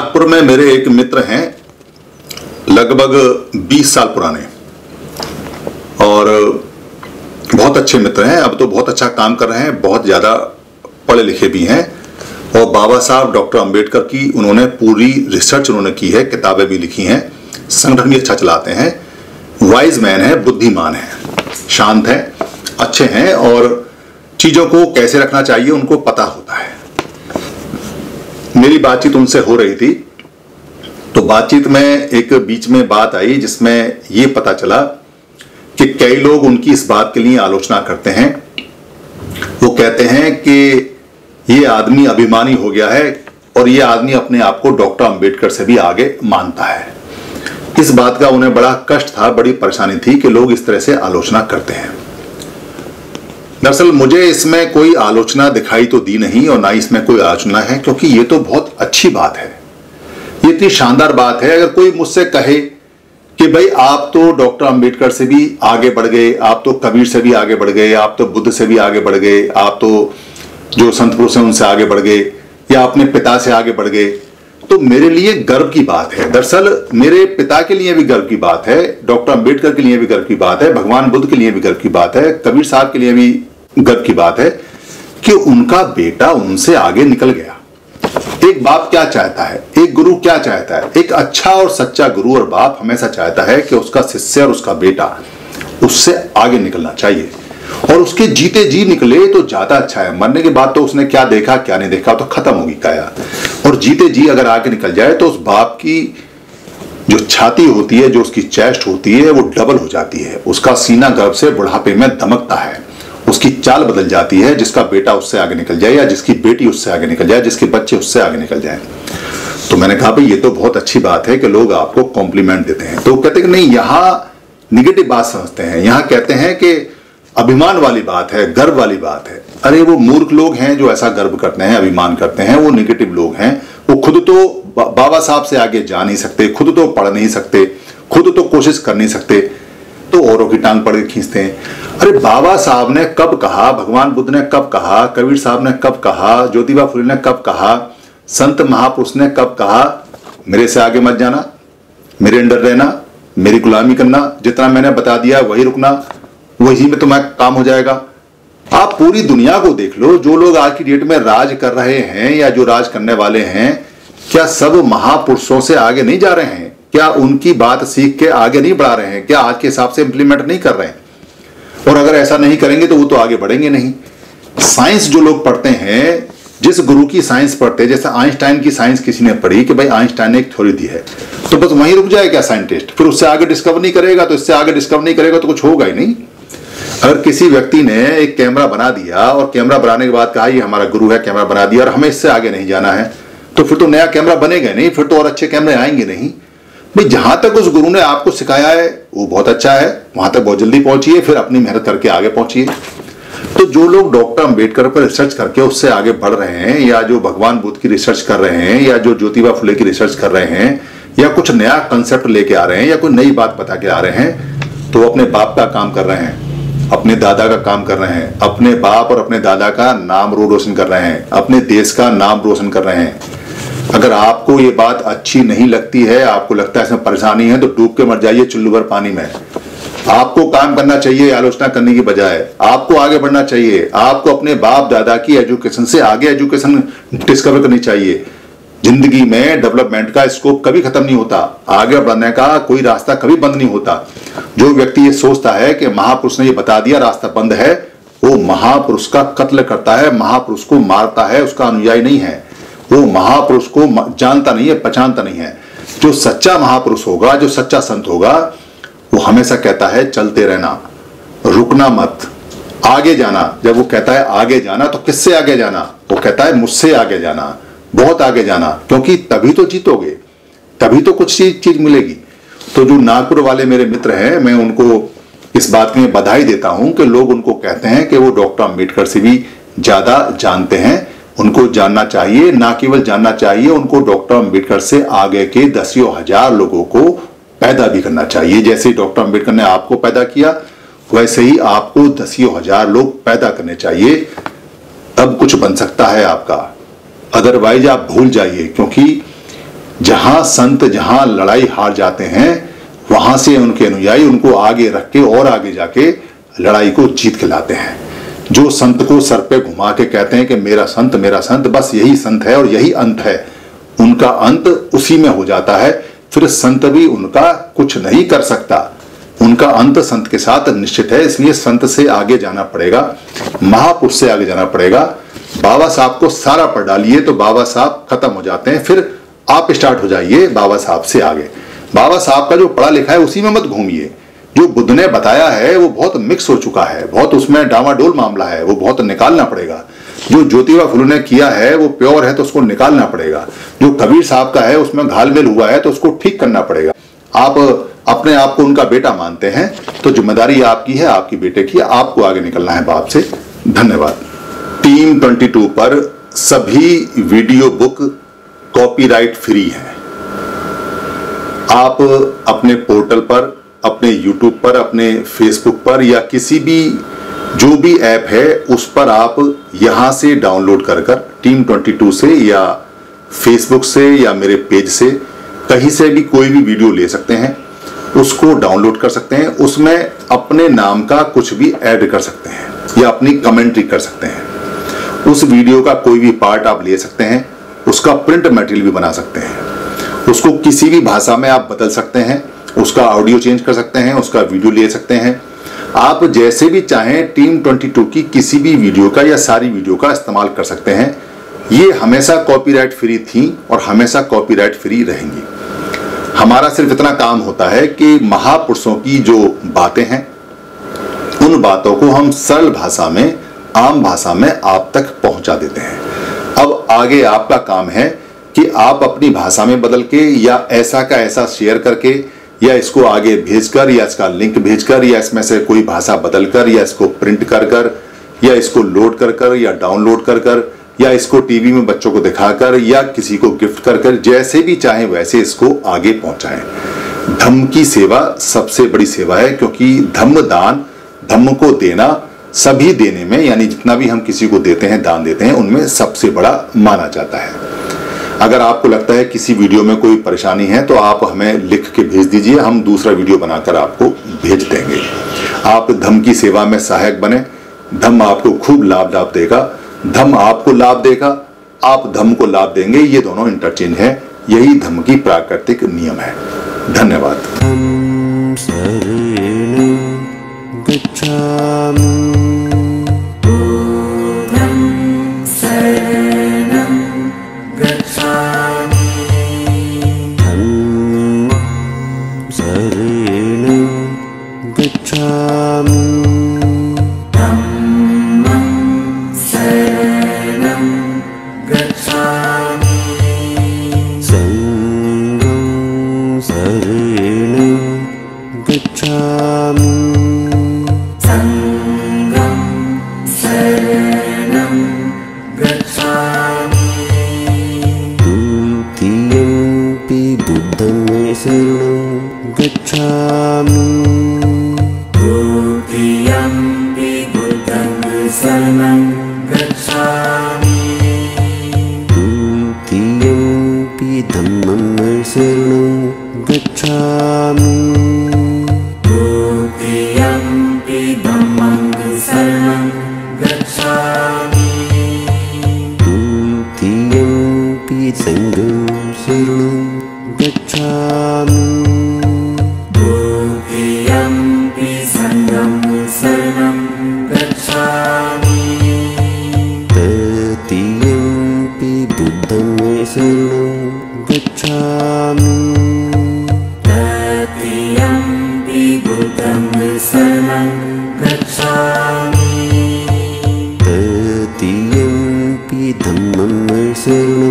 नागपुर में मेरे एक मित्र हैं, लगभग 20 साल पुराने। और बहुत अच्छे मित्र हैं, अब तो बहुत अच्छा काम कर रहे हैं, बहुत ज़्यादा पढ़े लिखे भी हैं। और बाबा साहब, डॉक्टर अंबेडकर की उन्होंने पूरी रिसर्च उन्होंने की है, किताबें भी लिखी हैं, संगठन भी अच्छा चलाते हैं। वाइज मैन है, बुद्धिमान है, शांत है, अच्छे हैं, और चीज़ों को कैसे रखना चाहिए उनको पता होता है। मेरी बातचीत उनसे हो रही थी। तो बातचीत में एक बीच में बात आई जिसमें ये पता चला कि कई लोग उनकी इस बात के लिए आलोचना करते हैं। वो कहते हैं कि ये आदमी अभिमानी हो गया है और ये आदमी अपने आप को डॉक्टर अंबेडकर से भी आगे मानता है। इस बात का उन्हें बड़ा कष्ट था, बड़ी परेशानी थी कि लोग इस तरह से आलोचना करते हैं। दरअसल मुझे इसमें कोई आलोचना दिखाई तो दी नहीं और ना इसमें कोई आलोचना है, क्योंकि ये तो बहुत अच्छी बात है। ये इतनी शानदार बात है। अगर कोई मुझसे कहे कि भाई आप तो डॉक्टर अंबेडकर से भी आगे बढ़ गए, आप तो कबीर से भी आगे बढ़ गए, आप तो बुद्ध से भी आगे बढ़ गए, आप तो जो संत पुरुष हैं उनसे आगे बढ़ गए या अपने पिता से आगे बढ़ गए तो मेरे लिए गर्व की बात है। दरअसल मेरे पिता के लिए भी गर्व की बात है, डॉक्टर अंबेडकर के लिए भी गर्व की बात है, भगवान बुद्ध के लिए भी गर्व की बात है, कबीर साहब के लिए भी गर्व की बात है कि उनका बेटा उनसे आगे निकल गया। एक बाप क्या चाहता है? एक गुरु क्या चाहता है? एक अच्छा और सच्चा गुरु और बाप हमेशा चाहता है कि उसका शिष्य और उसका बेटा उससे आगे निकलना चाहिए। और उसके जीते जी निकले तो ज़्यादा अच्छा है। मरने के बाद तो उसने क्या देखा, क्या नहीं देखा तो खत्म होगी काया। और जीते जी अगर आगे निकल जाए तो उस बाप की जो छाती होती है, जो उसकी चेस्ट होती है, वो डबल हो जाती है। उसका सीना गर्भ से बुढ़ापे में दमकता है। उसकी चाल बदल जाती है, जिसका बेटा उससे आगे निकल जाए या जिसकी बेटी उससे आगे निकल जाए, जिसके बच्चे उससे आगे निकल जाए। तो मैंने कहा, भाई, ये तो बहुत अच्छी बात है कि लोग आपको कॉम्प्लीमेंट देते हैं। तो कहते कि, नहीं, यहाँ निगेटिव बात समझते हैं। यहाँ कहते हैं कि अभिमान वाली बात है, गर्व वाली बात है। अरे, वो मूर्ख लोग हैं जो ऐसा गर्व करते हैं, अभिमान करते हैं, वो निगेटिव लोग हैं। वो खुद तो बाबा साहब से आगे जा नहीं सकते, खुद तो पढ़ नहीं सकते, खुद तो कोशिश कर नहीं सकते। तो औरों की टांग पड़ के खींचते हैं। अरे बाबा साहब ने कब कहा, भगवान बुद्ध ने कब कहा, कबीर साहब ने कब कहा, ज्योतिबा फुले ने कब कहा, संत महापुरुष ने कब कहा, मेरे से आगे मत जाना, मेरे अंडर रहना, मेरी गुलामी करना, जितना मैंने बता दिया वही रुकना, वही में तुम्हारा काम हो जाएगा। आप पूरी दुनिया को देख लो, जो लोग आज की डेट में राज कर रहे हैं या जो राज करने वाले हैं, क्या सब महापुरुषों से आगे नहीं जा रहे हैं? क्या उनकी बात सीख के आगे नहीं बढ़ा रहे हैं? क्या आज के हिसाब से इंप्लीमेंट नहीं कर रहे हैं? और अगर ऐसा नहीं करेंगे तो वो तो आगे बढ़ेंगे नहीं। साइंस जो लोग पढ़ते हैं, जिस गुरु की साइंस पढ़ते हैं, जैसे आइंस्टाइन की साइंस किसी ने पढ़ी कि भाई आइंस्टाइन ने एक थ्योरी दी है तो बस वहीं रुक जाए क्या साइंटिस्ट? फिर उससे आगे डिस्कवर नहीं करेगा तो इससे आगे डिस्कवर नहीं करेगा तो कुछ होगा ही नहीं। अगर किसी व्यक्ति ने एक कैमरा बना दिया और कैमरा बनाने के बाद कहा, ये हमारा गुरु है कैमरा बना दिया और हमें इससे आगे नहीं जाना है तो फिर तो नया कैमरा बनेगा नहीं, फिर तो और अच्छे कैमरे आएँगे नहीं। भाई, जहाँ तक उस गुरु ने आपको सिखाया है, वो बहुत अच्छा है। वहाँ तक बहुत जल्दी पहुंचिए, फिर अपनी मेहनत करके आगे पहुंचिए। तो जो लोग डॉक्टर अंबेडकर पर रिसर्च करके उससे आगे बढ़ रहे हैं, या जो भगवान बुद्ध की रिसर्च कर रहे हैं, या जो ज्योतिबा फुले की रिसर्च कर रहे हैं, या कुछ नया कंसेप्ट लेके आ रहे हैं, या कोई नई बात बता के आ रहे हैं तो अपने बाप का काम कर रहे हैं, अपने दादा का काम कर रहे हैं, अपने बाप और अपने दादा का नाम रोशन कर रहे हैं, अपने देश का नाम रोशन कर रहे हैं। अगर आपको ये बात अच्छी नहीं लगती है, आपको लगता है इसमें परेशानी है तो डूब के मर जाइए चुल्लू भर पानी में। आपको काम करना चाहिए आलोचना करने की बजाय। आपको आगे बढ़ना चाहिए। आपको अपने बाप दादा की एजुकेशन से आगे एजुकेशन डिस्कवर करनी चाहिए। ज़िंदगी में डेवलपमेंट का स्कोप कभी खत्म नहीं होता। आगे बढ़ने का कोई रास्ता कभी बंद नहीं होता। जो व्यक्ति ये सोचता है कि महापुरुष ने ये बता दिया, रास्ता बंद है, वो महापुरुष का कत्ल करता है, महापुरुष को मारता है, उसका अनुयायी नहीं है। वो महापुरुष को जानता नहीं है, पहचानता नहीं है। जो सच्चा महापुरुष होगा, जो सच्चा संत होगा, वो हमेशा कहता है, चलते रहना, रुकना मत, आगे जाना। जब वो कहता है, आगे जाना तो किससे आगे जाना? वो कहता है, मुझसे आगे जाना, बहुत आगे जाना, क्योंकि तभी तो जीतोगे, तभी तो कुछ चीज़ चीज़ मिलेगी। तो जो नागपुर वाले मेरे मित्र हैं, मैं उनको इस बात में बधाई देता हूँ कि लोग उनको कहते हैं कि वो डॉक्टर अंबेडकर से भी ज़्यादा जानते हैं। उनको जानना चाहिए, ना केवल जानना चाहिए, उनको डॉक्टर अंबेडकर से आगे के दसियों हज़ार लोगों को पैदा भी करना चाहिए। जैसे डॉक्टर अंबेडकर ने आपको पैदा किया, वैसे ही आपको दसियों हज़ार लोग पैदा करने चाहिए। तब कुछ बन सकता है आपका। अदरवाइज़ आप भूल जाइए, क्योंकि जहाँ संत, जहाँ लड़ाई हार जाते हैं, वहाँ से उनके अनुयायी उनको आगे रख के और आगे जाके लड़ाई को जीत के लाते हैं। जो संत को सर पे घुमा के कहते हैं कि मेरा संत मेरा संत, बस यही संत है और यही अंत है। उनका अंत उसी में हो जाता है, फिर संत भी उनका कुछ नहीं कर सकता। उनका अंत संत के साथ निश्चित है, इसलिए संत से आगे जाना पड़ेगा, महापुरुष से आगे जाना पड़ेगा। बाबा साहब को सारा पढ़ डालिए तो बाबा साहब खत्म हो जाते हैं, फिर आप स्टार्ट हो जाइए बाबा साहब से आगे। बाबा साहब का जो पढ़ा लिखा है उसी में मत घूमिए। जो बुद्ध ने बताया है, वो बहुत मिक्स हो चुका है। बहुत उसमें डामाडोल मामला है, वो बहुत निकालना पड़ेगा। जो ज्योतिबा फुले ने किया है, वो प्योर है तो उसको निकालना पड़ेगा। जो कबीर साहब का है, उसमें घालमेल हुआ है तो उसको ठीक करना पड़ेगा। आप अपने आप को उनका बेटा मानते हैं तो ज़िम्मेदारी आपकी है, आपकी बेटे की, आपको आगे निकलना है बाप से। धन्यवाद। टीम 22 पर सभी वीडियो बुक कॉपीराइट फ्री है। आप अपने पोर्टल पर अपने यूट्यूब पर, अपने फेसबुक पर या किसी भी, जो भी ऐप है, उस पर आप यहाँ से डाउनलोड कर कर टीम 22 से या फेसबुक से या मेरे पेज से कहीं से भी कोई भी वीडियो ले सकते हैं, उसको डाउनलोड कर सकते हैं, उसमें अपने नाम का कुछ भी ऐड कर सकते हैं या अपनी कमेंट्री कर सकते हैं। उस वीडियो का कोई भी पार्ट आप ले सकते हैं, उसका प्रिंट मटेरियल भी बना सकते हैं, उसको किसी भी भाषा में आप बदल सकते हैं उसका ऑडियो चेंज कर सकते हैं, उसका वीडियो ले सकते हैं। आप जैसे भी चाहें टीम 22 की किसी भी वीडियो का या सारी वीडियो का इस्तेमाल कर सकते हैं। ये हमेशा कॉपीराइट फ्री थी और हमेशा कॉपीराइट फ्री रहेंगी। हमारा सिर्फ़ इतना काम होता है कि महापुरुषों की जो बातें हैं, उन बातों को हम सरल भाषा में, आम भाषा में आप तक पहुँचा देते हैं। अब आगे आपका काम है कि आप अपनी भाषा में बदल के या ऐसा का ऐसा शेयर करके या इसको आगे भेजकर, या इसका लिंक भेजकर, या इसमें से कोई भाषा बदलकर, या इसको प्रिंट कर कर, या इसको लोड कर कर, या डाउनलोड कर कर, या इसको टीवी में बच्चों को दिखाकर, या किसी को गिफ्ट कर कर, जैसे भी चाहे वैसे इसको आगे पहुंचाएँ। धम्म की सेवा सबसे बड़ी सेवा है, क्योंकि धम्म दान, धम्म को देना, सभी देने में, यानी जितना भी हम किसी को देते हैं, दान देते हैं, उनमें सबसे बड़ा माना जाता है। अगर आपको लगता है किसी वीडियो में कोई परेशानी है तो आप हमें लिख के भेज दीजिए, हम दूसरा वीडियो बनाकर आपको भेज देंगे। आप धम की सेवा में सहायक बने, धम आपको खूब लाभ लाभ देगा। धम आपको लाभ देगा, आप धम को लाभ देंगे, ये दोनों इंटरचेंज है, यही धम की प्राकृतिक नियम है। धन्यवाद। सङ्गं शरणं गच्छामि തമ്മമ്മൾ സേവനം